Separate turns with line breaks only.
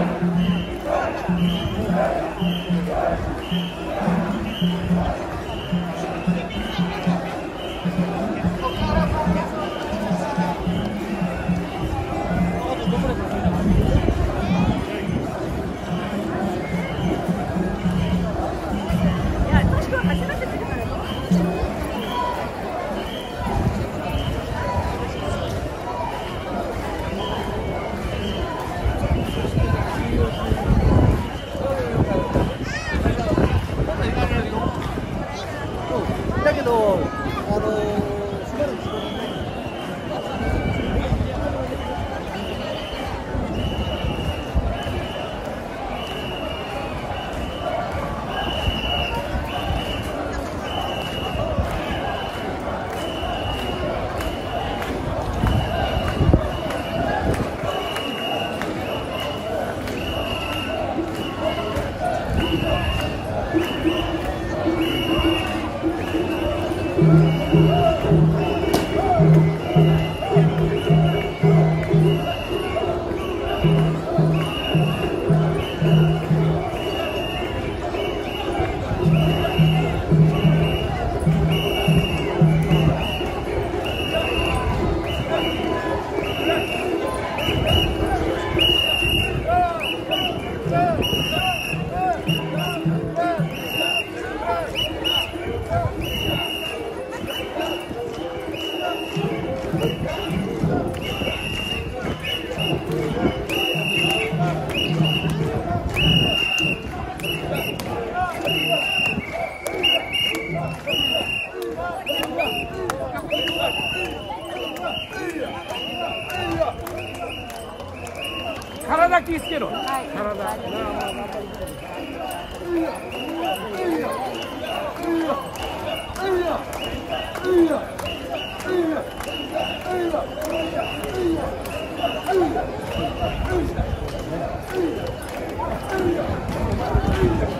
Thank you.
体気つけろ、体。Thank you.